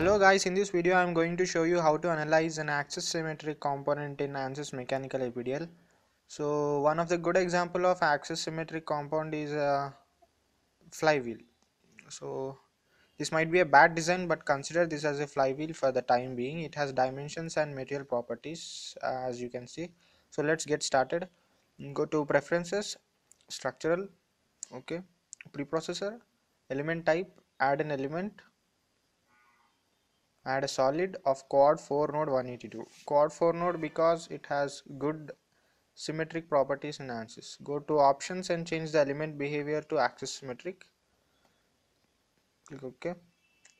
Hello guys, in this video I am going to show you how to analyze an axis symmetric component in ANSYS mechanical APDL. So one of the good example of axis symmetric compound is a flywheel. So this might be a bad design but consider this as a flywheel for the time being. It has dimensions and material properties uh, as you can see. So let's get started. Go to preferences, structural, okay, preprocessor, element type, add an element add a solid of quad 4 node 182 quad 4 node because it has good symmetric properties in ANSYS go to options and change the element behavior to axis symmetric. Click ok.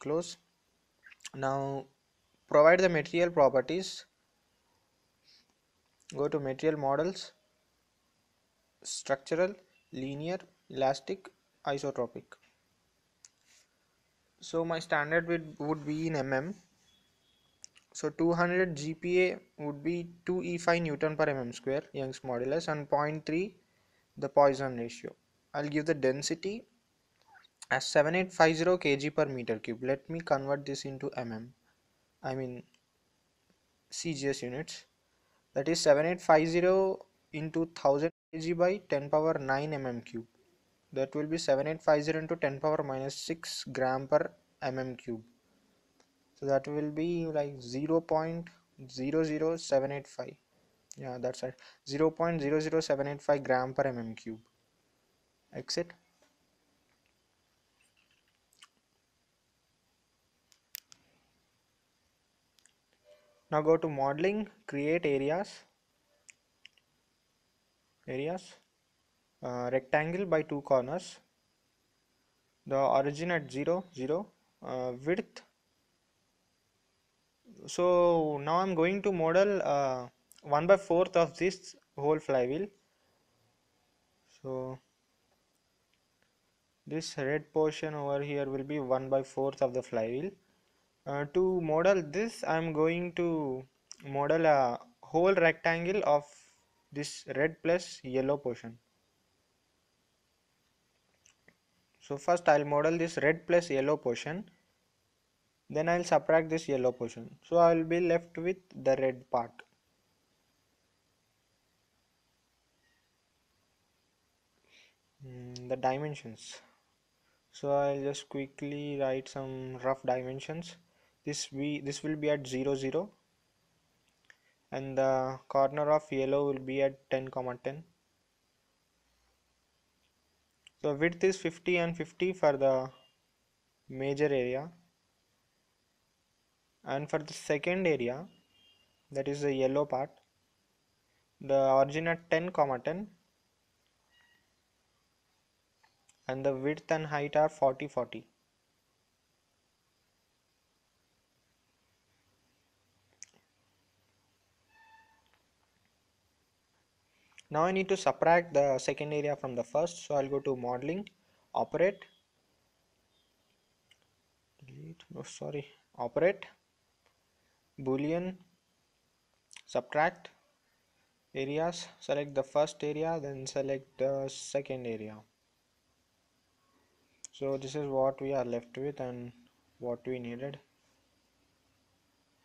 Close. Now provide the material properties. Go to material models. Structural linear elastic isotropic so my standard would, would be in mm so 200 gpa would be 2 e5 newton per mm square young's modulus and 0.3 the poisson ratio. I'll give the density as 7850 kg per meter cube. Let me convert this into mm i mean cgs units. That is 7850 into 1000 kg by 10 power 9 mm cube that will be 7850 into 10 power minus 6 gram per mm cube. So that will be like 0 0.00785 yeah that's right. 0 0.00785 gram per mm cube. Exit. Now go to modeling create areas. Areas uh, rectangle by two corners. The origin at 0 0 uh, width. So now I'm going to model uh, 1 by 4th of this whole flywheel. So this red portion over here will be 1 by 4th of the flywheel. Uh, to model this I'm going to model a whole rectangle of this red plus yellow portion so first I'll model this red plus yellow portion. Then I'll subtract this yellow portion. So I'll be left with the red part. Mm, the dimensions. So I'll just quickly write some rough dimensions. This be this will be at 0 0 and the corner of yellow will be at 10 comma 10 so width is 50 and 50 for the major area. And for the second area that is the yellow part the origin at 10 comma 10 and the width and height are 40 40 now I need to subtract the second area from the first so I'll go to modeling operate. Delete oh sorry operate. Boolean subtract. Areas select the first area then select the second area. So this is what we are left with and what we needed.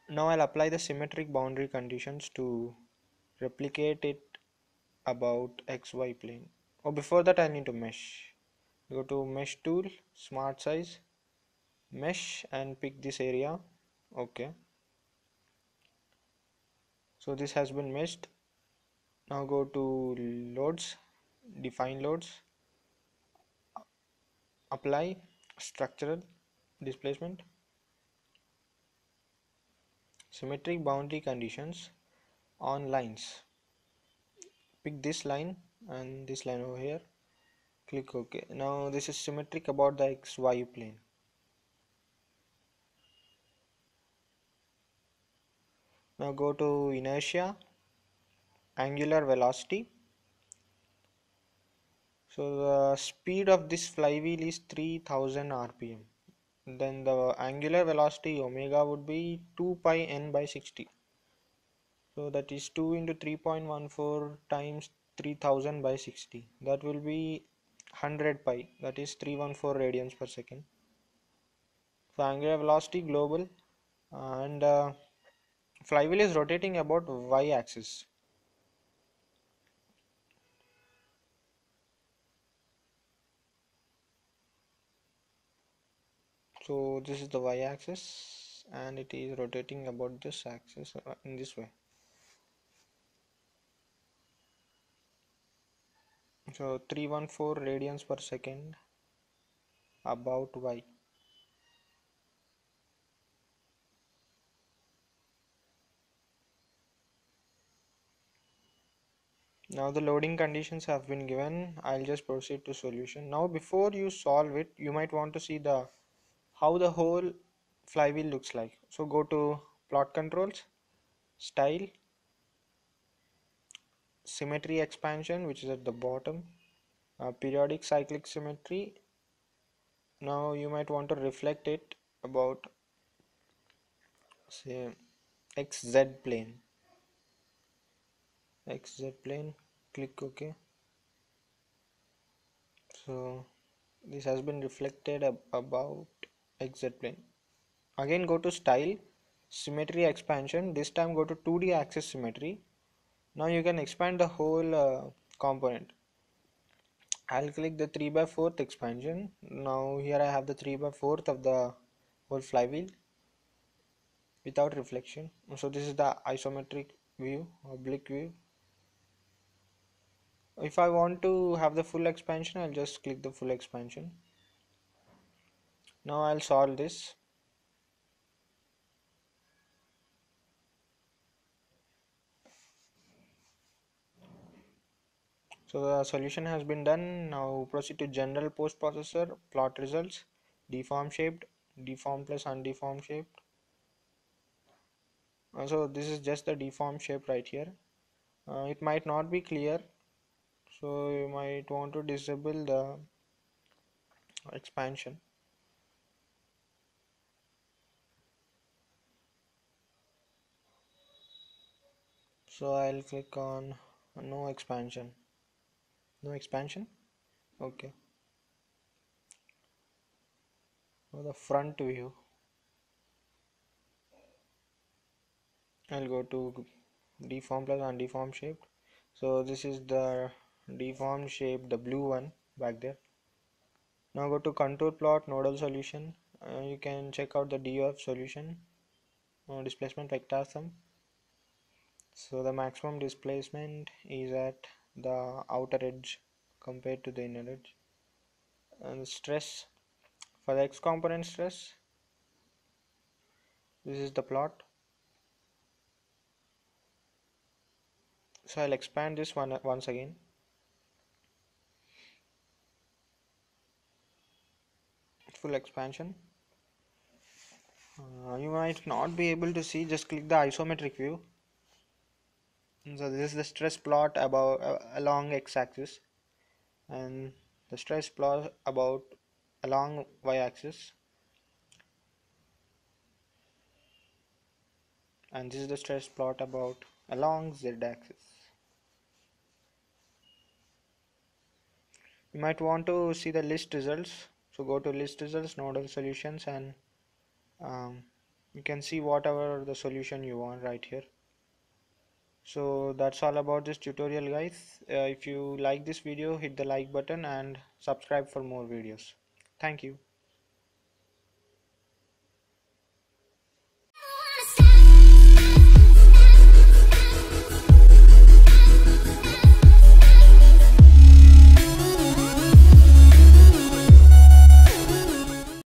Now I'll apply the symmetric boundary conditions to replicate it about xy plane. Oh before that I need to mesh. Go to mesh tool smart size mesh and pick this area. Okay. So this has been meshed. Now go to loads define loads apply structural displacement symmetric boundary conditions on lines pick this line and this line over here. Click ok. Now this is symmetric about the xy plane. Now go to inertia angular velocity. So the speed of this flywheel is 3000 rpm then the angular velocity omega would be 2 pi n by 60 so that is 2 into 3.14 times 3000 by 60 that will be 100 pi that is 314 radians per second. So angular velocity global and uh, flywheel is rotating about y axis so this is the y-axis and it is rotating about this axis uh, in this way so 314 radians per second about y now the loading conditions have been given. I'll just proceed to solution. Now before you solve it you might want to see the how the whole flywheel looks like. So go to plot controls style symmetry expansion which is at the bottom. Uh, periodic cyclic symmetry. Now you might want to reflect it about say xz plane. xz plane click ok. So this has been reflected ab about xz plane. Again go to style symmetry expansion. This time go to 2d axis symmetry now you can expand the whole uh, component. I'll click the 3 by 4th expansion. Now here I have the 3 by 4th of the whole flywheel without reflection. So this is the isometric view oblique view. If I want to have the full expansion I'll just click the full expansion. Now I'll solve this so the solution has been done. Now proceed to general post processor plot results deform shaped deform plus undeformed shaped. Uh, so this is just the deform shape right here. Uh, it might not be clear so you might want to disable the expansion. So I'll click on no expansion no expansion? Okay. Now the front view. I'll go to deform plus undeformed shape. So this is the deformed shape the blue one back there. Now go to contour plot nodal solution. Uh, you can check out the DOF solution. Uh, displacement vector sum. So the maximum displacement is at the outer edge compared to the inner edge. And stress for the x component stress this is the plot. So I'll expand this one once again. Full expansion. Uh, you might not be able to see just click the isometric view so this is the stress plot about uh, along x-axis. And the stress plot about along y-axis. And this is the stress plot about along z-axis. You might want to see the list results. So go to list results nodal solutions and um, you can see whatever the solution you want right here so that's all about this tutorial guys. Uh, if you like this video hit the like button and subscribe for more videos. Thank you